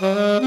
Mm-hmm.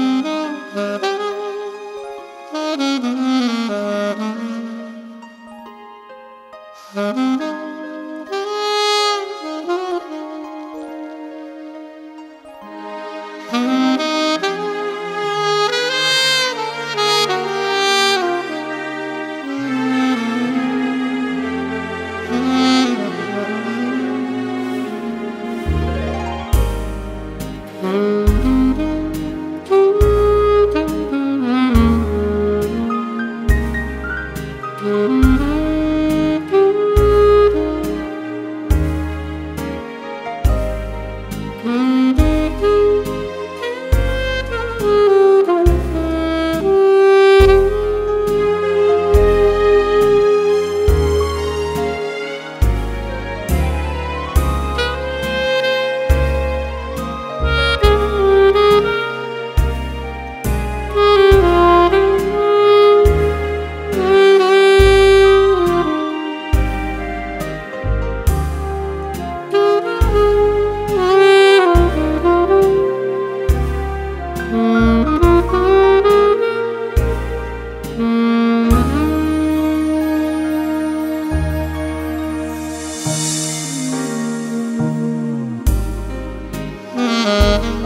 Música